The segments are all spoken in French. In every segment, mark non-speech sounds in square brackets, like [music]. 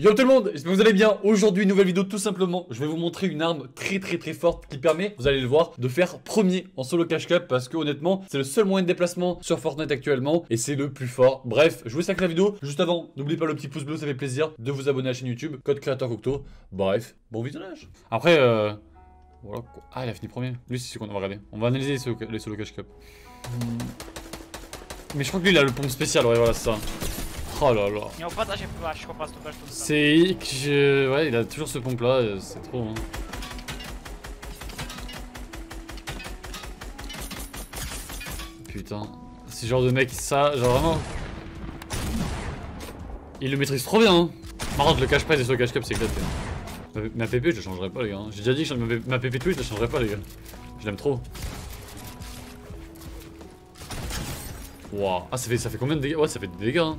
Yo tout le monde, j'espère que vous allez bien. Aujourd'hui, nouvelle vidéo tout simplement. Je vais vous montrer une arme très très très forte qui permet, vous allez le voir, de faire premier en solo cash cap parce que honnêtement, c'est le seul moyen de déplacement sur Fortnite actuellement et c'est le plus fort. Bref, je vous laisse avec la vidéo. Juste avant, n'oubliez pas le petit pouce bleu, ça fait plaisir de vous abonner à la chaîne YouTube, code créateur Cocteau. Bref, bon visionnage. Après, euh... Voilà. Ah, il a fini premier. Lui, c'est ce qu'on va regarder. On va analyser les solo, les solo cash. Hmm. Mais je crois que lui, il a le pompe spécial, ouais, voilà, c'est ça. Oh là là. Chłopa z tubę C'est que je... Ouais, il a toujours ce pompe là, c'est trop. Hein. Putain. C'est genre de mec, ça, genre vraiment. Il le maîtrise trop bien. Hein. Par contre, le cash prize et sur le cash cap, c'est éclaté. Ma, ma PP, je la changerai pas, les gars. J'ai déjà dit que ma, ma PP Twitch, je la changerai pas, les gars. Je l'aime trop. Wow. Ah, ça fait, ça fait combien de dégâts? Ouais, ça fait des dégâts. Hein.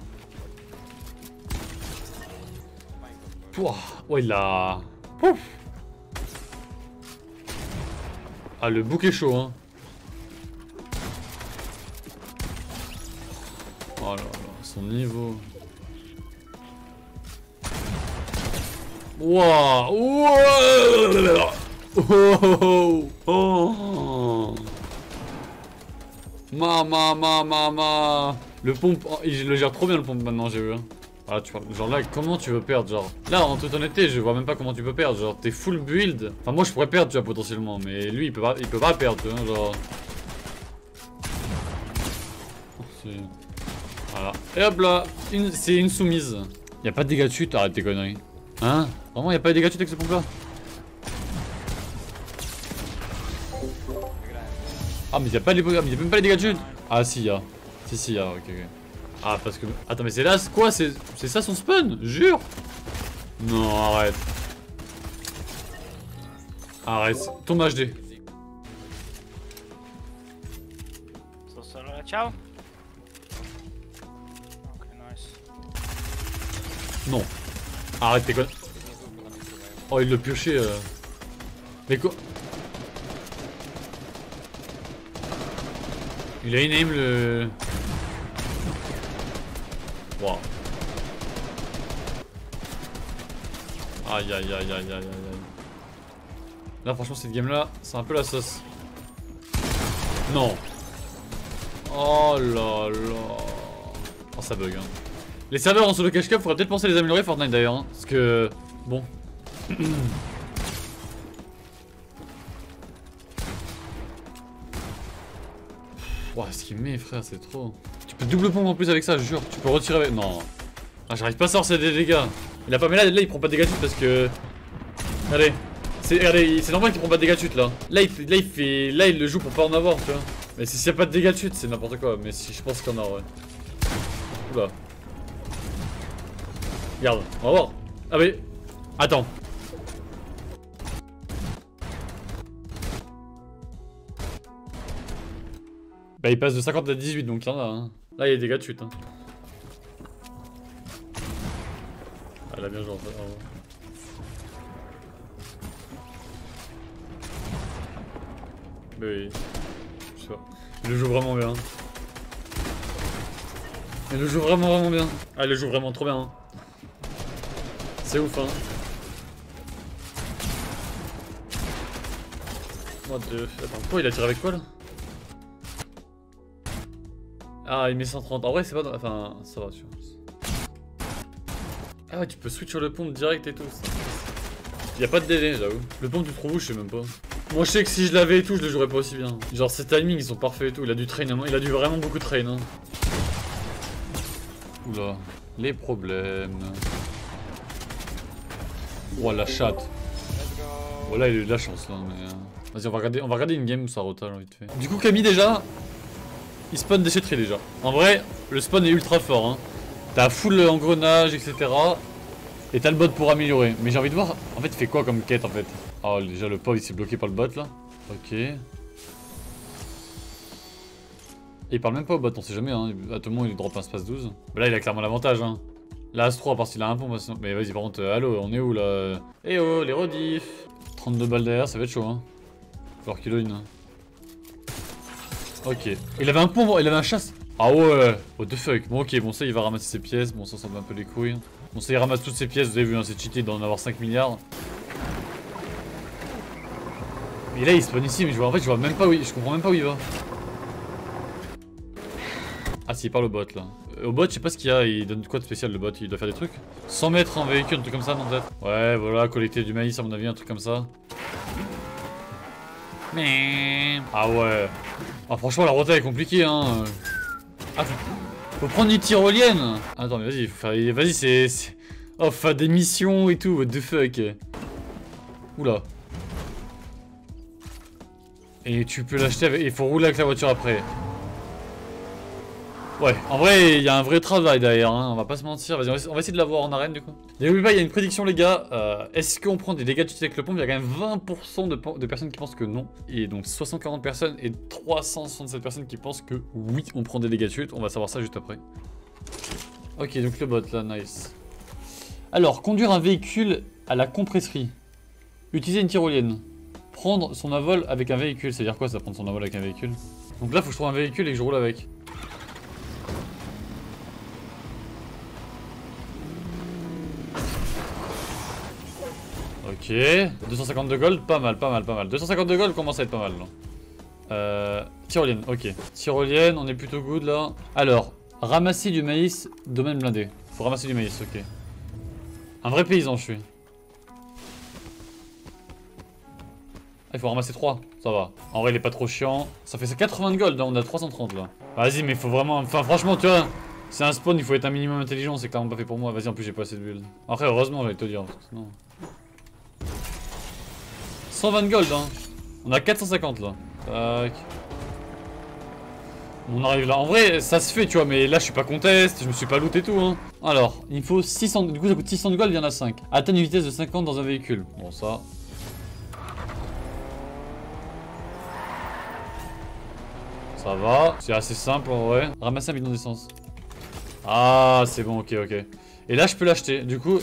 Pouah, ouais, il a... Pouf ah, le bouc est chaud, hein. Oh là là, son niveau. Wouah Wouah Oh Oh Mama, mama, mama Le pompe, oh, il le gère trop bien le pompe maintenant, j'ai vu. Ah, tu genre là, comment tu veux perdre, genre? Là, en toute honnêteté, je vois même pas comment tu peux perdre, genre, t'es full build. Enfin, moi, je pourrais perdre, tu vois, potentiellement, mais lui, il peut pas, il peut pas perdre, tu vois, genre... Voilà. Et hop là, c'est une soumise. Y a pas de dégâts de chute, arrête tes conneries. Hein? Vraiment, y a pas de dégâts de chute avec ce pompe là Ah, mais y a pas les, y a même pas les dégâts de chute Ah, si, y'a. Si, si, y'a, ok, ok. Ah, parce que... Attends, mais c'est là, quoi? C'est ça son spawn? Jure? Non, arrête. Arrête, tombe HD. Ciao. Non. Arrête tes connes. Oh, il l'a pioché. Euh... Mais quoi? Il a une aim le... Wow. Aïe aïe aïe aïe aïe aïe Là franchement cette game là c'est un peu la sauce. Non. Oh là là. Oh ça bug hein. Les serveurs en solo cash cap faudrait peut-être penser à les améliorer Fortnite d'ailleurs hein, Parce que... Bon. [clears throat] Ouah, ce qu'il met frère c'est trop. Tu peux double pompe en plus avec ça, je jure. Tu peux retirer avec... Non. Ah, j'arrive pas à sortir des dégâts. Il a pas... Mais là, il prend pas de dégâts de chute parce que... Regardez. C'est normal qu'il prend pas de dégâts de chute là. Là il, là, il fait... Là, il le joue pour pas en avoir, tu vois. Mais s'il y a pas de dégâts de chute, c'est n'importe quoi. Mais si je pense qu'il y en a, ouais. Oula. Regarde, on va voir. Ah mais... Attends. Bah il passe de 50 à 18 donc il y hein. Là, il y a des dégâts de chute. Hein. Ah, elle a bien joué en fait. Mais oui. Je sais pas. Il le joue vraiment bien. Il le joue vraiment vraiment bien. Ah, il le joue vraiment trop bien. Hein. C'est ouf, hein. What the... Attends, pourquoi il a tiré avec quoi là? Ah, il met 130. En vrai, c'est pas. Enfin, ça va, tu vois. Ah ouais, tu peux switch sur le pompe direct et tout. Il y pas de délai, j'avoue. Le pompe, tu trouves Je sais même pas. Moi, je sais que si je l'avais et tout, je le jouerais pas aussi bien. Genre, ses timings, ils sont parfaits et tout. Il a du train, il a dû vraiment beaucoup train. Hein. Oula, les problèmes. Oh, la chatte. Voilà, il a eu de la chance là, mais. Euh, vas-y, on va regarder, on va regarder une game où ça rotale vite fait. Du coup, Camille, déjà, il spawn déchetterie déjà. En vrai, le spawn est ultra fort. Hein. T'as full engrenage, etc. Et t'as le bot pour améliorer. Mais j'ai envie de voir, en fait, il fait quoi comme quête en fait? Oh, déjà le pauvre il s'est bloqué par le bot là. Ok. Et il parle même pas au bot, on sait jamais. Hein. À tout le monde il drop un space 12. Mais là, il a clairement l'avantage. Hein. Là, As-3, parce qu'il a un pont. Mais vas-y, par contre, euh, allô, on est où là? Eh oh, les rediffs 32 balles derrière, ça va être chaud. Hein. Faut qu'il une. Ok. Il avait un pont, il avait un chasse. Ah ouais, what the fuck. Bon ok, bon ça il va ramasser ses pièces, bon ça semble un peu les couilles. Bon, ça, il ramasse toutes ces pièces, vous avez vu, hein, c'est cheaté d'en avoir 5 milliards. Mais là, il spawn ici, mais je vois, en fait, je vois même pas où il, je comprends même pas où il va. Ah, si, il parle au bot, là. Euh, au bot, je sais pas ce qu'il y a, il donne quoi de spécial, le bot? Il doit faire des trucs 100 mètres en véhicule, un truc comme ça, non, peut-être? Ouais, voilà, collecter du maïs, à mon avis, un truc comme ça. Ah ouais. Ah, franchement, la rota est compliquée, hein. Ah, faut, prendre une tyrolienne Attends, mais vas-y, faut. Vas-y, c'est... Oh, faire des missions et tout, what the fuck Oula. Et tu peux l'acheter avec... Il faut rouler avec la voiture après. Ouais, en vrai, il y a un vrai travail derrière, hein, on va pas se mentir. Vas-y, on va- on va essayer de l'avoir en arène du coup. N'oubliez pas, il y a une prédiction, les gars. Euh, Est-ce qu'on prend des dégâts de chute avec le pompe? Il y a quand même 20% de, personnes qui pensent que non. Et donc 640 personnes et 367 personnes qui pensent que oui, on prend des dégâts de chute. On va savoir ça juste après. Ok, donc le bot là, nice. Alors, conduire un véhicule à la compresserie. Utiliser une tyrolienne. Prendre son envol avec un véhicule. C'est-à-dire quoi ça, prendre son envol avec un véhicule? Donc là, faut que je trouve un véhicule et que je roule avec. Ok, 252 gold, pas mal, pas mal, pas mal. 252 gold commence à être pas mal là. Euh, tyrolienne, ok. Tyrolienne, on est plutôt good là. Alors, ramasser du maïs, domaine blindé. Faut ramasser du maïs, ok. Un vrai paysan, je suis. Ah, il faut ramasser 3, ça va. En vrai, il est pas trop chiant. Ça fait ça 80 de gold, hein, on a 330 là. Vas-y, mais faut vraiment. Enfin, franchement, tu vois, c'est un spawn, il faut être un minimum intelligent, c'est clairement pas fait pour moi. Vas-y, en plus, j'ai pas assez de build. Après, heureusement, j'allais te dire. parce 120 gold, hein. On a 450 là. Tac. On arrive là. En vrai, ça se fait, tu vois, mais là, je suis pas contest, je me suis pas loot et tout, hein. Alors, il faut 600. Du coup, ça coûte 600 de gold, il y en a 5. Atteindre une vitesse de 50 dans un véhicule. Bon, ça. Ça va. C'est assez simple en vrai. Ramasser un bidon d'essence. Ah, c'est bon, ok, ok. Et là, je peux l'acheter. Du coup,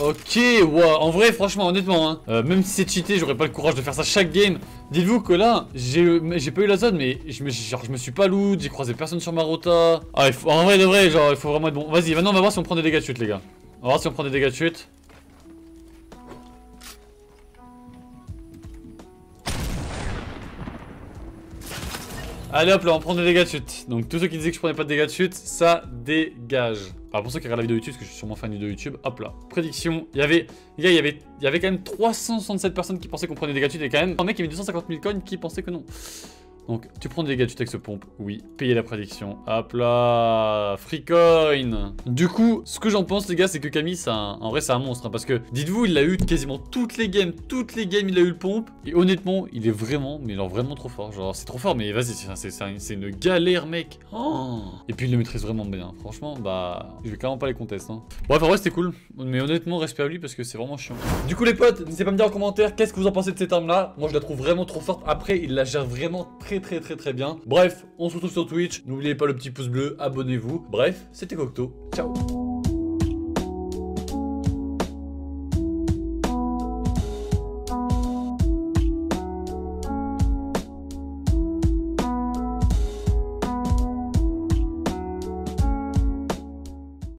Ok, ouais, en vrai, franchement, honnêtement, hein, euh, même si c'est cheaté, j'aurais pas le courage de faire ça chaque game. Dites-vous que là, j'ai pas eu la zone, mais je me, je me suis pas loot, j'ai croisé personne sur ma rota. Ah, il faut, en vrai, de vrai, genre, il faut vraiment être bon. Vas-y, maintenant, on va voir si on prend des dégâts de chute, les gars. On va voir si on prend des dégâts de chute. Allez hop là, on prend des dégâts de chute. Donc tous ceux qui disaient que je prenais pas de dégâts de chute, ça dégage. Alors pour ceux qui regardent la vidéo YouTube, parce que je suis sûrement fan de vidéo YouTube, hop là. Prédiction, il y avait, il y avait, il y avait quand même 367 personnes qui pensaient qu'on prenait des dégâts de chute et quand même un mec qui avait 250 000 coins qui pensait que non. Donc tu prends des dégâts avec ce pompe, oui. Payez la prédiction. Hop là, free coin. Du coup, ce que j'en pense les gars, c'est que Camille, c'est en vrai c'est un monstre, hein, parce que dites-vous, il l'a eu quasiment toutes les games, toutes les games, il a eu le pompe. Et honnêtement, il est vraiment, mais genre vraiment trop fort. Genre c'est trop fort, mais vas-y, c'est- c'est c'est un- c'est une galère, mec. Oh. Et puis il le maîtrise vraiment bien. Franchement, bah, je vais clairement pas les contester. Hein. Bref, en vrai c'était cool, mais honnêtement, respect à lui parce que c'est vraiment chiant. Du coup les potes, n'hésitez pas à me dire en commentaire qu'est-ce que vous en pensez de cette arme là. Moi je la trouve vraiment trop forte. Après, il la gère vraiment très très très bien. Bref, on se retrouve sur Twitch. N'oubliez pas le petit pouce bleu, abonnez-vous. Bref, c'était Cocteau. Ciao